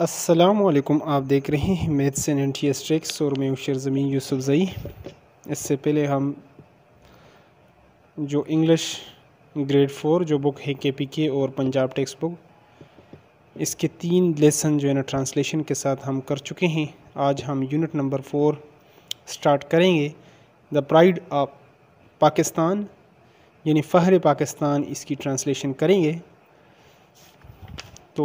असलकुम आप देख रहे हैं maths and N T S tricks और मैं उशर ज़मीन यूसुफ जई। इससे पहले हम जो इंग्लिश ग्रेड फोर, जो बुक है के पी के और पंजाब टेक्स्ट बुक, इसके तीन लेसन जो है ना ट्रांसलेशन के साथ हम कर चुके हैं। आज हम यूनिट नंबर फोर स्टार्ट करेंगे। द प्राइड ऑफ़ पाकिस्तान, यानी फ़हर पाकिस्तान, इसकी ट्रांसलेशन करेंगे। तो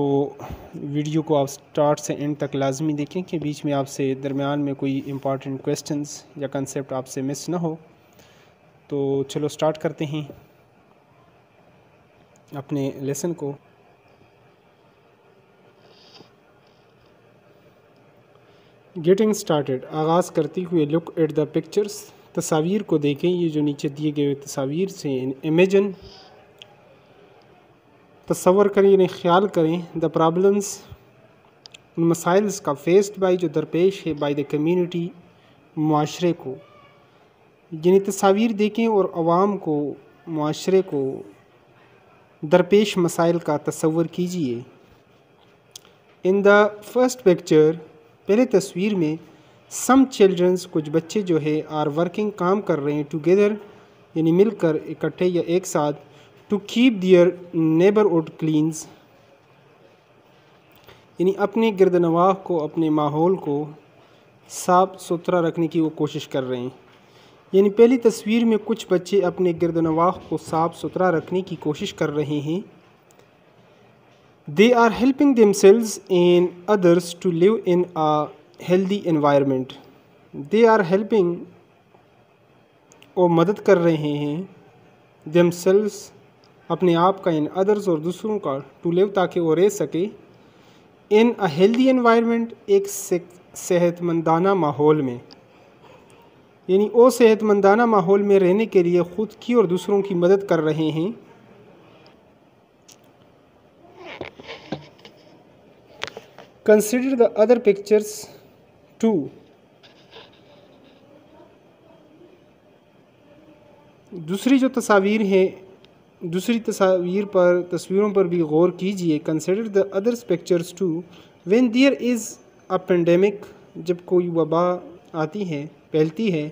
वीडियो को आप स्टार्ट से एंड तक लाजमी देखें कि बीच में आपसे दरमियान में कोई इंपॉर्टेंट क्वेश्चंस या कंसेप्ट आपसे मिस ना हो। तो चलो स्टार्ट करते हैं अपने लेसन को। गेटिंग स्टार्टेड आगाज़ करते हुए लुक एट द पिक्चर्स तस्वीर को देखें। ये जो नीचे दिए गए तस्वीर से इमेजन तस्वर करें यानी ख्याल करें। द प्रॉब्लम्स उन मसाइल्स का फेस्ड बाई जो दरपेश है बाई द कम्यूनिटी माशरे को। यानी तस्वीर देखें और आवाम को माशरे को, दरपेश मसाइल का तस्वर कीजिए। इन द फ़र्स्ट पिक्चर पहले तस्वीर में सम चिल्ड्रंस कुछ बच्चे जो है आर वर्किंग काम कर रहे हैं टुगेदर यानी मिलकर इकट्ठे या एक साथ to keep their neighbourhood cleans यानी अपने गर्दनवाह को, अपने माहौल को साफ़ सुथरा रखने की वो कोशिश कर रहे हैं। यानी पहली तस्वीर में कुछ बच्चे अपने गर्दनवाह को साफ़ सुथरा रखने की कोशिश कर रहे हैं। They are helping themselves and others to live in a healthy environment they are helping वो मदद कर रहे हैं दमसेल्स अपने आप का इन अदर्स और दूसरों का टू लिव ताकि वो रह सके। इन अ हेल्दी एनवायरनमेंट एक सेहतमंदाना माहौल में। यानी वो सेहतमंदाना माहौल में रहने के लिए ख़ुद की और दूसरों की मदद कर रहे हैं। Consider the other pictures too दूसरी जो तस्वीर है दूसरी तस्वीर पर, तस्वीरों पर भी गौर कीजिए। Consider the others pictures too when there is a pandemic जब कोई वबा आती है, फैलती है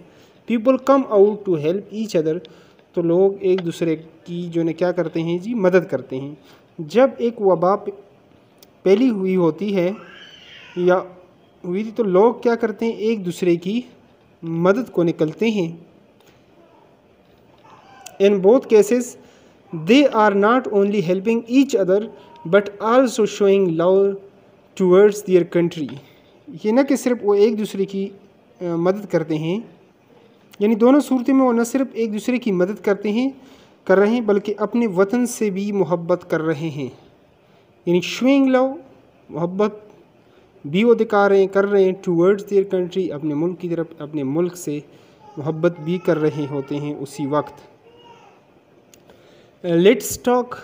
people come out to help each other तो लोग एक दूसरे की जो ने क्या करते हैं जी? मदद करते हैं। जब एक वबा फैली हुई होती है, या हुई थी तो लोग क्या करते हैं? एक दूसरे की मदद को निकलते हैं। In both cases they are not only helping each other, but also showing love towards their country. ये न कि सिर्फ़ वो एक दूसरे की मदद करते हैं। यानी दोनों सूरतें में वो न सिर्फ़ एक दूसरे की मदद करते हैं, कर रहे हैं, बल्कि अपने वतन से भी मोहब्बत कर रहे हैं। यानी शोइंग लव मोहब्बत भी वो दिखा रहे हैं, कर रहे हैं टूवर्ड्स देयर कंट्री अपने मुल्क की तरफ़, अपने मुल्क से मोहब्बत भी कर रहे होते हैं उसी वक्त। लेट्स टॉक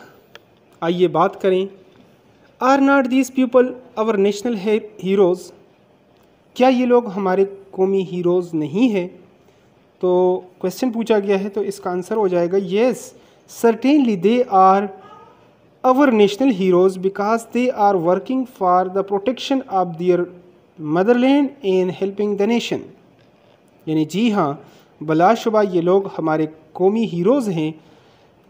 आइए बात करें। Are not these people our national heroes क्या ये लोग हमारे कौमी हीरोज़ नहीं हैं? तो क्वेश्चन पूछा गया है तो इसका आंसर हो जाएगा yes certainly they are our national heroes because they are working for the protection of their motherland and helping the nation यानी जी हाँ बलाशुबा ये लोग हमारे कौमी हीरोज़ हैं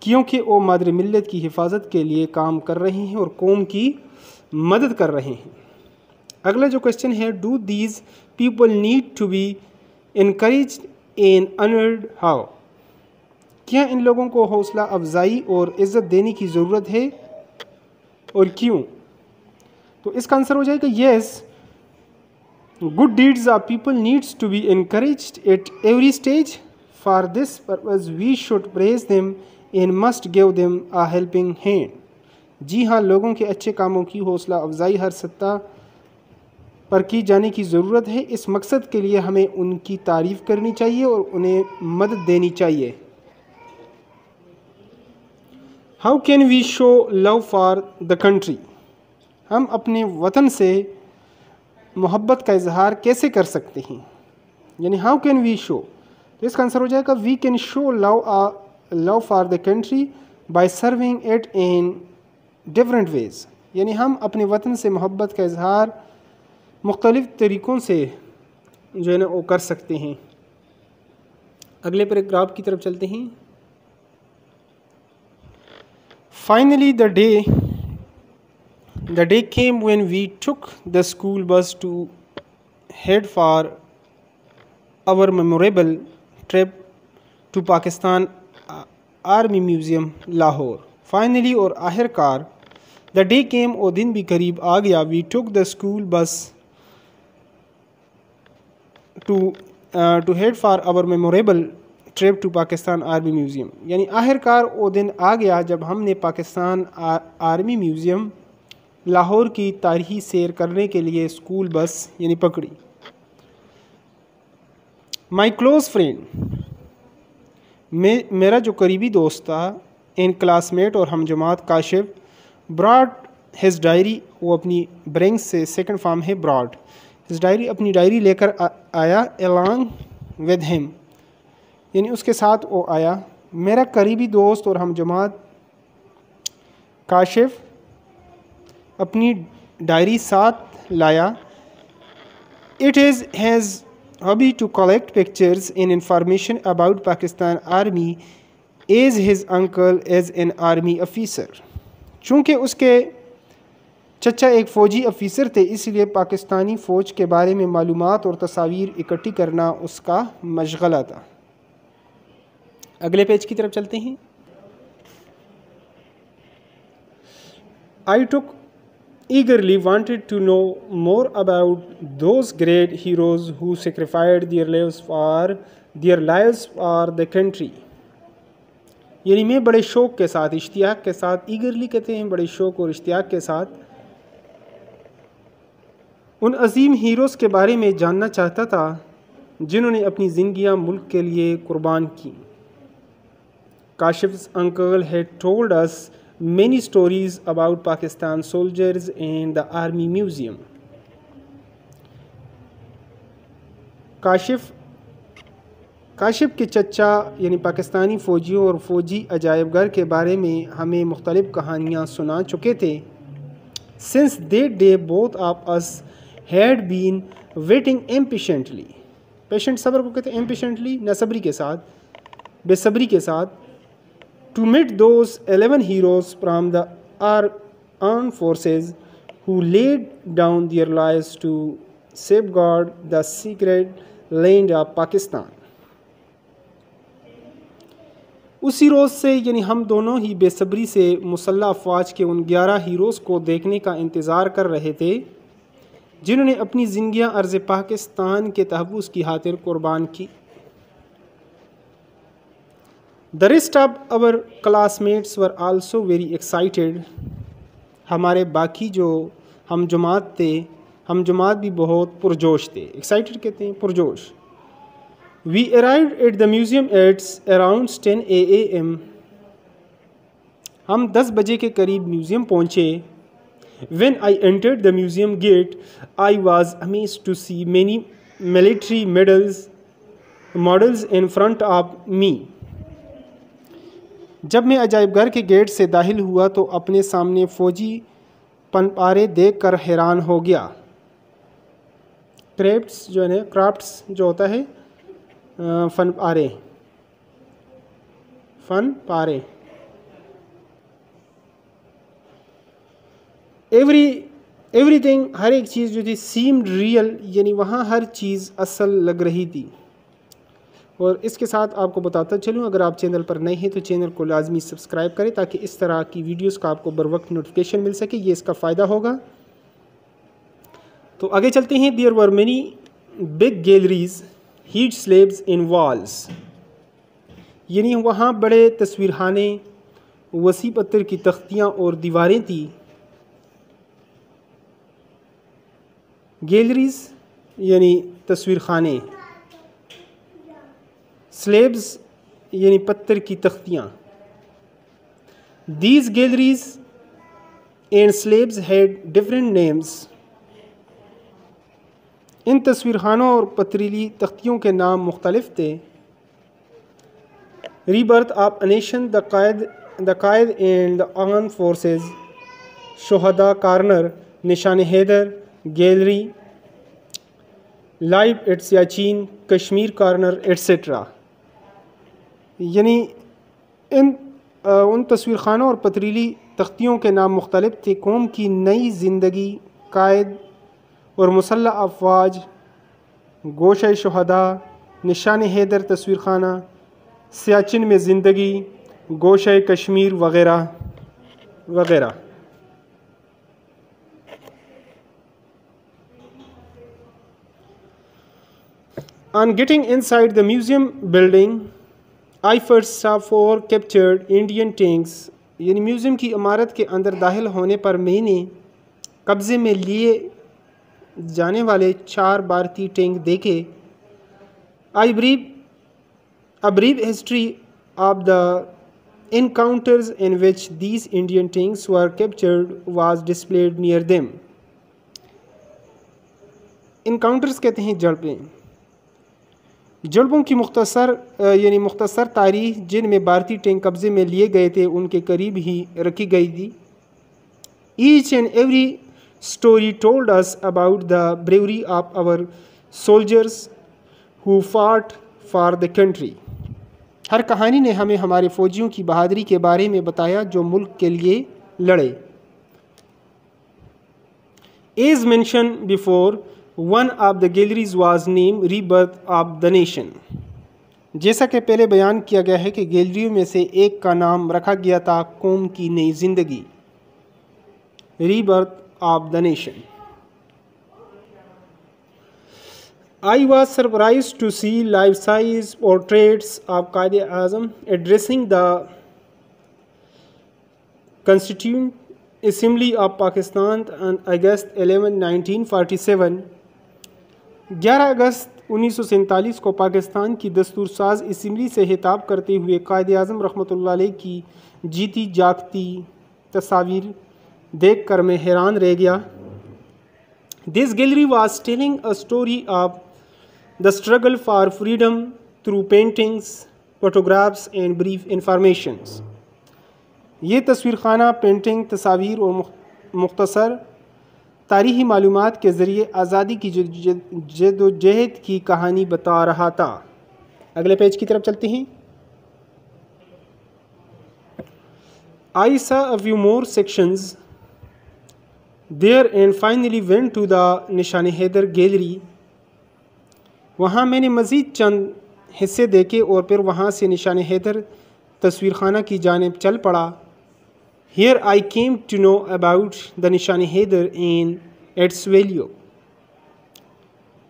क्योंकि वो मादर मिलत की हिफाजत के लिए काम कर रहे हैं और कौम की मदद कर रहे हैं। अगला जो क्वेश्चन है do these people need to be increase in unheard how क्या इन लोगों को हौसला अफजाई और इज़्ज़त देने की ज़रूरत है और क्यों? तो इसका आंसर हो जाएगा yes good deeds are people needs to be encouraged at every stage for this purpose we should praise them and must give them a helping hand जी हाँ लोगों के अच्छे कामों की हौसला अफजाई हर सत्ता पर की जाने की ज़रूरत है। इस मकसद के लिए हमें उनकी तारीफ़ करनी चाहिए और उन्हें मदद देनी चाहिए। How can we show love for the country हम अपने वतन से मोहब्बत का इजहार कैसे कर सकते हैं? यानी हाउ कैन वी शो तो इसका आंसर हो जाएगा we can show love love for the country by serving it in different ways. यानी हम अपने वतन से मोहब्बत का इजहार मुख्तलिफ़ तरीक़ों से जो है ना, वो कर सकते हैं। अगले पैराग्राफ की तरफ़ चलते हैं। Finally the day the day came when we took the school bus to head for our memorable trip to Pakistan army museum, Lahore. Finally और आखिरकार द डे केम वो दिन भी करीब आ गया। We took the school bus to to head for our memorable trip to Pakistan army museum यानी आखिरकार, वो दिन आ गया जब हमने पाकिस्तान आर्मी म्यूज़ियम लाहौर की तारीखी सैर करने के लिए स्कूल बस यानी पकड़ी। माई क्लोज फ्रेंड मे, मेरा जो करीबी दोस्त था इन क्लासमेट और हम जमात काशिफ ब्रॉड हिज डायरी वो अपनी ब्रेंग से सेकंड फॉर्म है ब्रॉड हिज डायरी अपनी डायरी लेकर आया एलॉन्ग विद हिम यानी उसके साथ वो आया। मेरा करीबी दोस्त और हम जमात काशिफ अपनी डायरी साथ लाया। It is his hobby to collect pictures and information about Pakistan Army as his uncle is an army officer. चूँकि उसके चचा एक फ़ौजी अफीसर थे इसलिए पाकिस्तानी फ़ौज के बारे में मालूम और तस्वीर इकट्ठी करना उसका मशगला था अगले पेज की तरफ़ चलते हैं आई टुक eagerly wanted to know more about those great heroes who sacrificed their lives for, their lives for the country. यानी मैं बड़े शौक़ के साथ, इश्तियाक के साथ ईगरली कहते हैं बड़े शौक़ और इश्तियाक के साथ, उन अजीम हीरोज़ के बारे में जानना चाहता था, जिन्होंने अपनी ज़िंदगियाँ मुल्क के लिए कुर्बान की। Kashif uncle had told us many stories about Pakistan soldiers and the Army Museum. Kashif Kashif के चचा, यानी पाकिस्तानी फ़ौजियों और फ़ौजी अजायब घर के बारे में हमें मुख्तलिफ़ कहानियाँ सुना चुके थे since the day both of us had been waiting impatiently patient सब्र को कहते हैं एम्पिशेंटली नसबरी के साथ, बेसब्री के साथ to meet those 11 heroes from the armed forces who laid down their lives to safeguard the secret land of Pakistan. उसी रोज़ से यानी हम दोनों ही बेसब्री से मुसल्ह अफवाज के उन ग्यारह हीरोज़ को देखने का इंतज़ार कर रहे थे जिन्होंने अपनी ज़िंदियाँ अर्ज़ पाकिस्तान के तहफ़ की खातिर कुर्बान की the rest of our classmates were also very excited हमारे बाकी जो हम जमात थे, हम जमात भी बहुत पुरजोश थे। एक्साइटेड कहते हैं, पुरजोश। We arrive at the museum at around ten A M हम दस बजे के करीब म्यूज़ियम पहुँचे। When I entered the museum gate I was amaze to see many military medals models in front of me जब मैं अजायब घर के गेट से दाखिल हुआ तो अपने सामने फ़ौजी पनपारे देख कर हैरान हो गया। क्रेफ्ट्स जो है ना, क्राफ्ट्स जो होता है फन पारे फन पारे एवरी, एवरीथिंग, हर एक चीज़ जो थी, सीम्ड रियल, यानी वहाँ हर चीज़ असल लग रही थी। और इसके साथ आपको बताता चलूँ, अगर आप चैनल पर नए हैं तो चैनल को लाजमी सब्सक्राइब करें ताकि इस तरह की वीडियोस का आपको बर वक्त नोटिफिकेशन मिल सके, ये इसका फ़ायदा होगा। तो आगे चलते हैं। There were many big galleries huge slabs in walls यानी वहाँ बड़े तस्वीर खाने वसी पत्थर की तख्तियाँ और दीवारें थी। गैलरीज यानी तस्वीर खाने स्लेब्स यानी पत्थर की तख्तियाँ these galleries and slabs had different names इन तस्वीर खानों और पथरीली तख्तियों के नाम मुख्तलिफ़ थे rebirth of a nation the Quaid and the arm forces Shuhada corner Nishan Haider gallery life at Siachen Kashmir corner etcetera यानी इन आ, उन तस्वीर खानों और पथरीली तख्तियों के नाम मुख्तलिफ़ थे। कौम की नई ज़िंदगी कायद और मुसल्ह अफवाज गोश शहदा निशान हैदर तस्वीर खाना सियाचिन में ज़िंदगी गोश कश्मीर वगैरह वगैरह। On getting inside the museum building, I आईफर्स four captured Indian tanks, यानी म्यूज़ियम की इमारत के अंदर दाखिल होने पर मैंने कब्ज़े में लिए जाने वाले चार भारतीय टैंक देखे। I brief a brief history of the encounters in which these Indian tanks were captured was displayed near them encounters कहते हैं जड़पें। जड़पों की मुख्तसर यानी मुख्तसर तारीख जिनमें भारतीय टैंक कब्ज़े में लिए गए थे, उनके करीब ही रखी गई थी। Each and every story told us about the bravery of our soldiers who fought for the country हर कहानी ने हमें हमारे फौजियों की बहादुरी के बारे में बताया जो मुल्क के लिए लड़े। As mentioned before one of the galleries was name rebirth of the nation जैसा कि पहले बयान किया गया है कि गैलरियों में से एक का नाम रखा गया था कौम की नई ज़िंदगी। Rebirth of the nation I was surprise to see life size portraits of Quaid Azam addressing the assembly of Pakistan August eleven nineteen forty seven 11 अगस्त उन्नीस सौ सैंतालीस को पाकिस्तान की दस्तूर साज इसम्बली से हिताब करते हुए कायद अज़म रहमत की जीती जागती तस्वीर देख कर मैं हैरान रह गया this gallery was telling a story of the struggle for freedom through paintings photographs and brief informations. ये तस्वीर खाना पेंटिंग तस्वीर और मुख्तसर तारीखी मालूम के ज़रिए आज़ादी की जदोजहद की कहानी बता रहा था। अगले पेज की तरफ़ चलते हैं। आई saw a few more sections, there and finally went to the Nishan Haider gallery वहाँ मैंने मज़ीद चंद हिस्से देखे और फिर वहाँ से निशान हैदर तस्वीर खाना की जानब चल पड़ा। Here I came to know about the Nishan Haider in एट्स value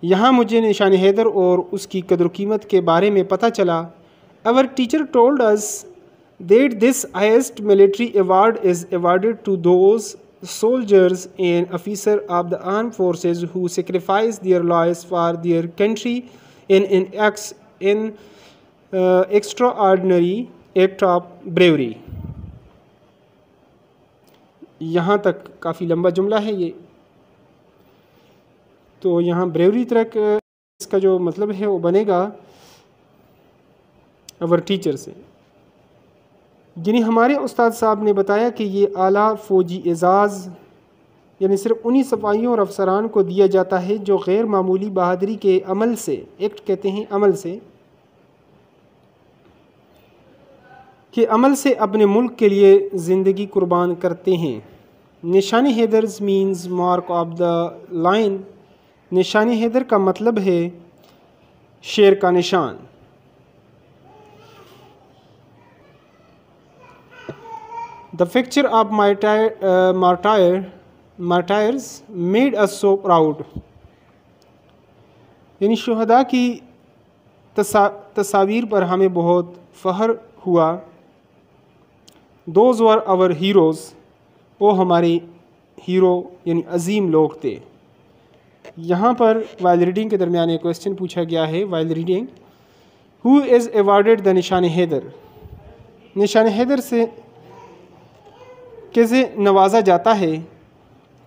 यहाँ मुझे निशान हैदर और उसकी कदर कीमत के बारे में पता चला our teacher told us that this highest military award is awarded to those soldiers and officers of the armed forces who sacrifice their lives for their country in an ex, in uh, extraordinary act of bravery यहाँ तक काफ़ी लंबा जुमला है ये। तो यहाँ bravery तक इसका जो मतलब है वो बनेगा अवर टीचर से। जिन्हें हमारे उस्ताद साहब ने बताया कि ये आला फ़ौजी एज़ाज़, यानी सिर्फ़ उन्हीं सफाइयों और अफसरान को दिया जाता है जो गैर मामूली बहादरी के अमल से एक्ट कहते हैं अमल से कि अमल से अपने मुल्क के लिए ज़िंदगी कुर्बान करते हैं। Nishani Haider's means mark of the line. Nishani Haider का मतलब है शेर का निशान। The picture of martyr, uh, martyr, martyrs made us. यानी शहदा की तसा, तस्वीर पर हमें बहुत फ़ख्र हुआ। दोज वर आवर हीरोज़ वो हमारे हीरो यानी अजीम लोग थे। यहाँ पर वाइल रीडिंग के दरमियान एक क्वेश्चन पूछा गया है while reading who is awarded the Nishan Haider? Nishan Haider से कैसे नवाजा जाता है?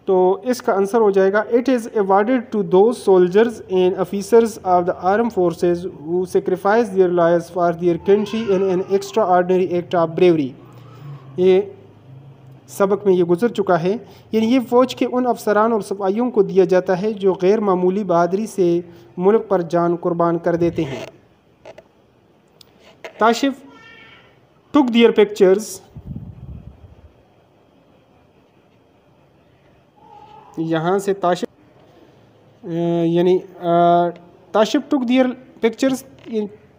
तो इसका आंसर हो जाएगा it is awarded to those soldiers and officers of the arm forces who sacrifice their lives for their country in an extraordinary act of bravery ये सबक में ये गुजर चुका है। यानी ये फ़ौज के उन अफसरान और सफाइयों को दिया जाता है जो गैर मामूली बहादरी से मुल्क पर जान कुर्बान कर देते हैं। ताशिफ टुक दियर पिक्चर्स यहाँ से ताशिफ, यानी ताशिफ टुक दियर पिक्चर्स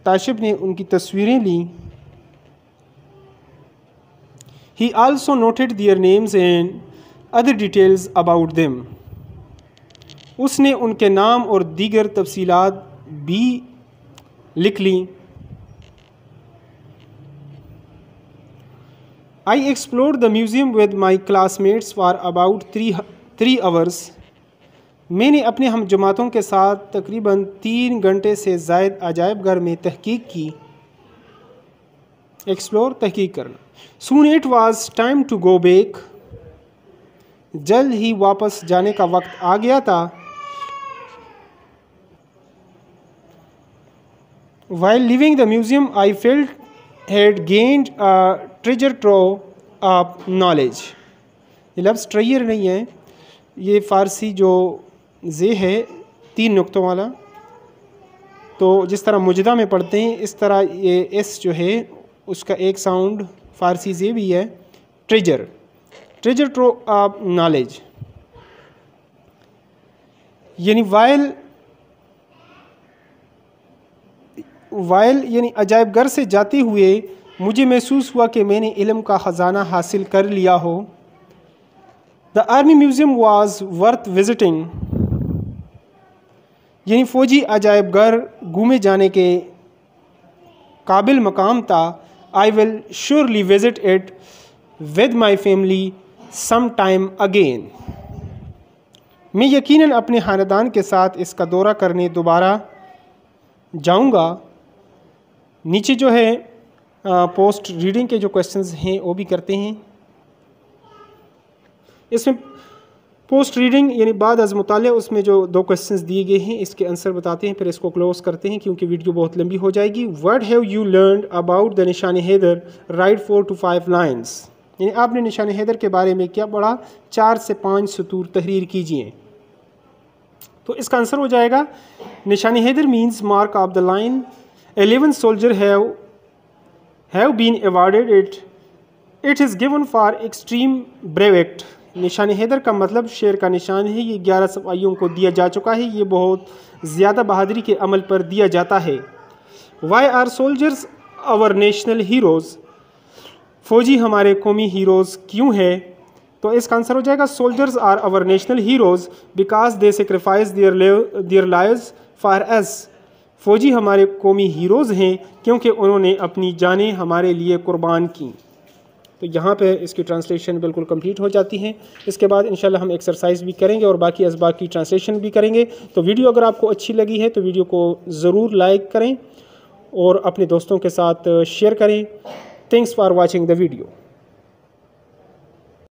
ताशिफ ने उनकी तस्वीरें ली। He also noted their names and other details about them उसने उनके नाम और दीगर तफसीलात भी लिख ली। I explore the museum with my classmates for about three three hours मैंने अपने हम जमातों के साथ तकरीबन तीन घंटे से जायद अजायब घर में तहकीक की। एक्सप्लोर तहकीक करना। Soon it was time to go back जल्द ही वापस जाने का वक्त आ गया था। While leaving the museum I felt had gained treasure trove of knowledge ये लफ्ज़ ट्रेयर नहीं है। ये फ़ारसी जो जे है, तीन नुक्तों वाला। तो जिस तरह मुजदा में पढ़ते हैं, इस तरह ये एस जो है, उसका एक साउंड फ़ारसी से भी है treasure treasure trove of knowledge यानी वाइल वाइल यानी अजायब घर से जाते हुए मुझे महसूस हुआ कि मैंने इलम का ख़जाना हासिल कर लिया हो। The army museum was worth visiting यानी फ़ौजी अजायब घर घूमे जाने के काबिल मकाम था। I will surely visit it with my family some time again मैं यकीनन अपने ख़ानदान के साथ इसका दौरा करने दोबारा जाऊँगा। नीचे जो है पोस्ट रीडिंग के जो क्वेश्चंस हैं, वो भी करते हैं। इसमें पोस्ट रीडिंग यानी बाद अज मुताल उसमें जो दो क्वेश्चंस दिए गए हैं, इसके आंसर बताते हैं, फिर इसको क्लोज करते हैं, क्योंकि वीडियो बहुत लंबी हो जाएगी। What have you learn about the Nishan Haider write four to five lines यानी आपने निशान हैदर के बारे में क्या पढ़ा? चार से पाँच सतूर तहरीर कीजिए। तो इसका आंसर हो जाएगा Nishan Haider means mark of the line eleven soldier have have been awarded it it is given for extreme brave act Nishan Haider का मतलब शेर का निशान है। ये ग्यारह सफाइयों को दिया जा चुका है। ये बहुत ज़्यादा बहादरी के अमल पर दिया जाता है। Why are soldiers our national heroes फ़ौजी हमारे कौमी हीरोज़ क्यों है? तो इसका आंसर हो जाएगा soldiers are our national heroes because they sacrifice their their lives for us फ़ौजी हमारे कौमी हीरोज़ हैं क्योंकि उन्होंने अपनी जानें हमारे लिए कुर्बान की। तो यहाँ पे इसकी ट्रांसलेशन बिल्कुल कंप्लीट हो जाती है। इसके बाद इंशाल्लाह हम एक्सरसाइज भी करेंगे और बाकी इसबा की ट्रांसलेशन भी करेंगे। तो वीडियो अगर आपको अच्छी लगी है तो वीडियो को ज़रूर लाइक करें और अपने दोस्तों के साथ शेयर करें। Thanks for watching the video